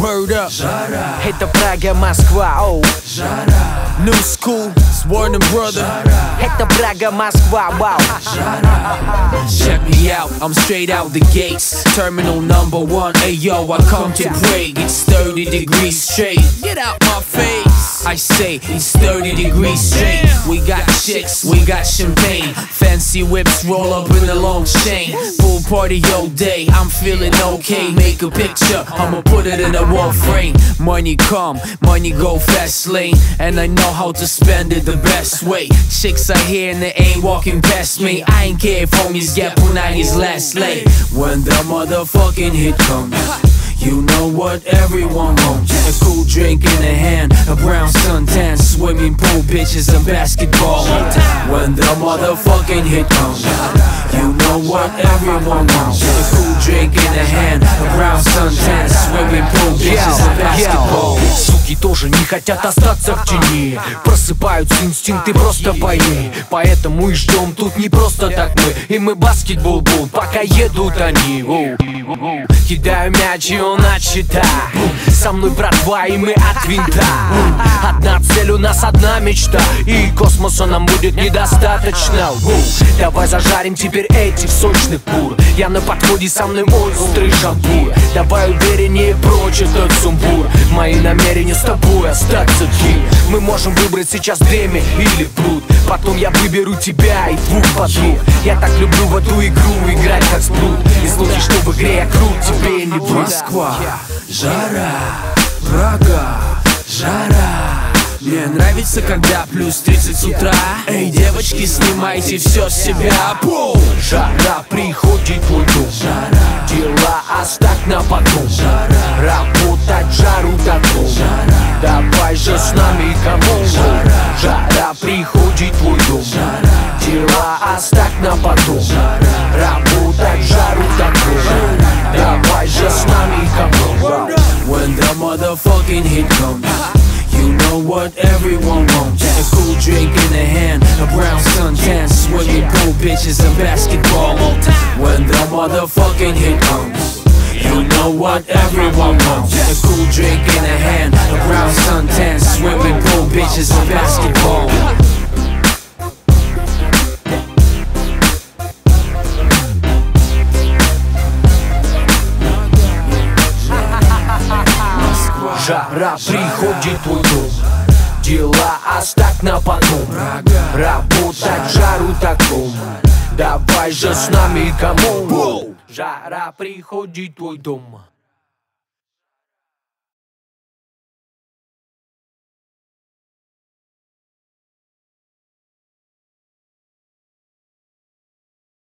Word up. Это Прага, Москва, оу New school, it's Warner Brother. Это Прага, Москва, вау Check me out, I'm straight out the gates. Terminal number one, hey yo, I come to break. It's 30 degrees straight. Get out my face. I say it's 30 degrees straight. We got chicks, we got champagne. Fancy whips roll up in a long chain. Full party all day, I'm feeling okay. Make a picture, I'ma put it in a wall frame. Money come, money go fast lane. And I know how to spend it the best way. Chicks are here and they ain't walking past me. I ain't care if homies get his last lane. When the motherfucking hit comes. You know what everyone wants. A cool drink in a hand A brown suntan Swimming pool bitches and basketball. When the motherfucking hit comes. You know what everyone wants. A cool drink in a hand тоже не хотят остаться в тени. Просыпаются инстинкты просто бои Поэтому и ждем тут не просто так мы. И мы баскетбол бул, пока едут они. Кидаю мяч и он от щита. Со мной братва и мы от винта. Одна цель, у нас одна мечта. И космоса нам будет недостаточно. Давай зажарим теперь этих сочных кур Я на подходе, со мной острый шампур Давай увереннее прочь этот сумбур. Мои намерения с тобой остаться ким Мы можем выбрать сейчас время или пруд Потом я выберу тебя и двух подруг Я так люблю в эту игру играть как спрут. И случай, что в игре я крут, тебе не будет. Москва, жара, Прага, жара. Мне нравится, когда плюс 30 с утра. Эй, девочки, снимайте все с себя. Пум! Жара приходит Дела оставь на потом Работать жару таком Давай же с нами кому When the motherfucking hit comes You know what everyone wants A cool drink in the hand A brown suntan Swimming pool bitches and basketball When the motherfucking hit comes You know what everyone wants A cool drink in the hand A brown Жара приходит твой дом Дела оставь на потом. Работать жару таком. Давай же с нами кому Жара приходит твой дом